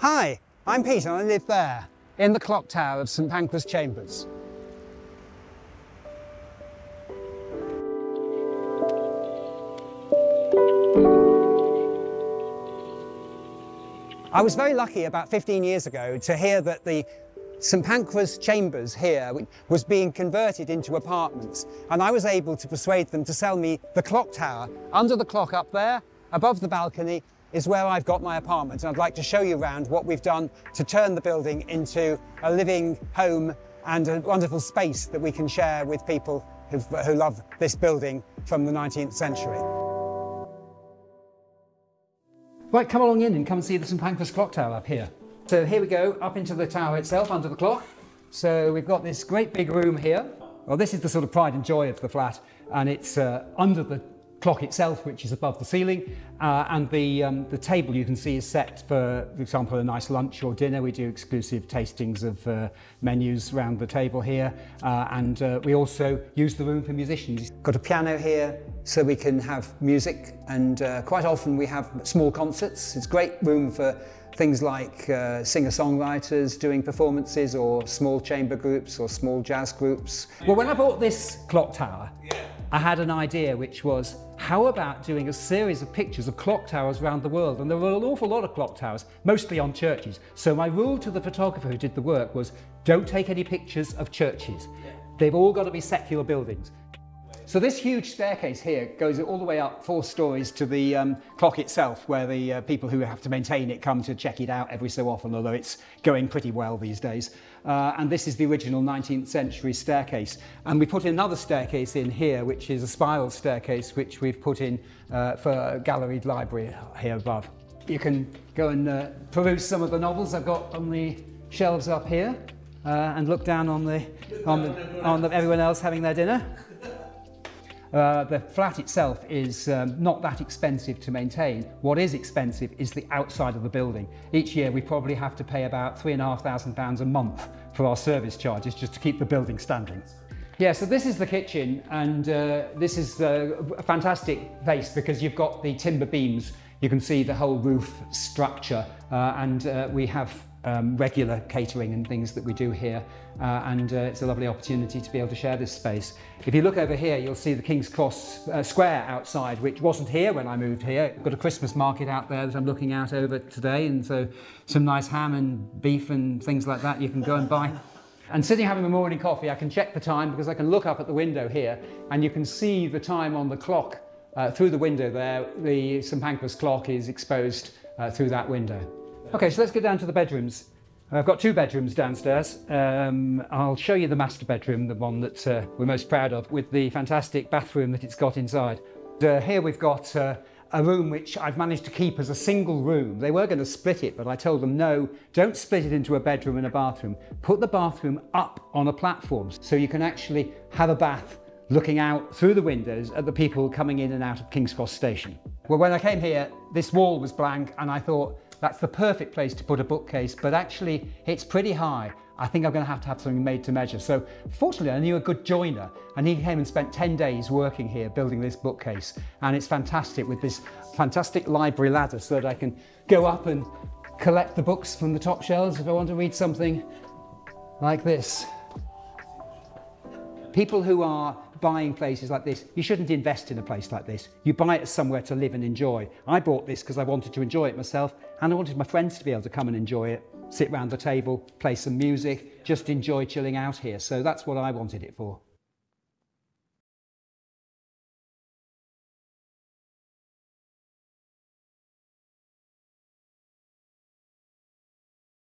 Hi, I'm Peter and I live there, in the clock tower of St Pancras Chambers. I was very lucky about 15 years ago to hear that the St Pancras Chambers here was being converted into apartments and I was able to persuade them to sell me the clock tower. Under the clock up there, above the balcony, is where I've got my apartment and I'd like to show you around what we've done to turn the building into a living home and a wonderful space that we can share with people who love this building from the 19th century. Right, come along in and come and see the St Pancras Clock Tower up here. So here we go, up into the tower itself, under the clock. So we've got this great big room here. Well, this is the sort of pride and joy of the flat, and it's uh, under the clock itself, which is above the ceiling, uh, and the, um, the table you can see is set for, for example, a nice lunch or dinner. We do exclusive tastings of uh, menus around the table here, uh, and uh, we also use the room for musicians. Got a piano here, so we can have music, and uh, quite often we have small concerts. It's great room for things like uh, singer-songwriters doing performances or small chamber groups or small jazz groups. Well, when I bought this clock tower, yeah. I had an idea which was, how about doing a series of pictures of clock towers around the world? And there were an awful lot of clock towers, mostly on churches. So my rule to the photographer who did the work was, don't take any pictures of churches. They've all got to be secular buildings. So this huge staircase here goes all the way up four stories to the um, clock itself, where the uh, people who have to maintain it come to check it out every so often, although it's going pretty well these days. Uh, and this is the original 19th century staircase. And we put another staircase in here, which is a spiral staircase, which we've put in uh, for a galleried library here above. You can go and uh, peruse some of the novels I've got on the shelves up here. Uh, and look down on the on the on the, everyone else having their dinner. Uh, the flat itself is um, not that expensive to maintain. What is expensive is the outside of the building. Each year we probably have to pay about three and a half thousand pounds a month for our service charges just to keep the building standing. Yeah, so this is the kitchen and uh, this is uh, a fantastic place because you've got the timber beams. You can see the whole roof structure uh, and uh, we have um, regular catering and things that we do here uh, and uh, it's a lovely opportunity to be able to share this space. If you look over here you'll see the King's Cross uh, Square outside which wasn't here when I moved here. I've got a Christmas market out there that I'm looking out over today and so some nice ham and beef and things like that you can go and buy. And sitting having a morning coffee I can check the time because I can look up at the window here and you can see the time on the clock uh, through the window there. The St Pancras clock is exposed uh, through that window. Okay, so let's get down to the bedrooms. I've got two bedrooms downstairs. Um, I'll show you the master bedroom, the one that uh, we're most proud of, with the fantastic bathroom that it's got inside. Uh, here we've got uh, a room which I've managed to keep as a single room. They were going to split it, but I told them, no, don't split it into a bedroom and a bathroom. Put the bathroom up on a platform so you can actually have a bath looking out through the windows at the people coming in and out of King's Cross Station. Well, when I came here, this wall was blank and I thought, that's the perfect place to put a bookcase, but actually it's pretty high. I think I'm going to have to have something made to measure. So fortunately, I knew a good joiner and he came and spent 10 days working here building this bookcase. And it's fantastic with this fantastic library ladder so that I can go up and collect the books from the top shelves if I want to read something like this. People who are buying places like this, you shouldn't invest in a place like this. You buy it somewhere to live and enjoy. I bought this because I wanted to enjoy it myself and I wanted my friends to be able to come and enjoy it, sit round the table, play some music, just enjoy chilling out here. So that's what I wanted it for.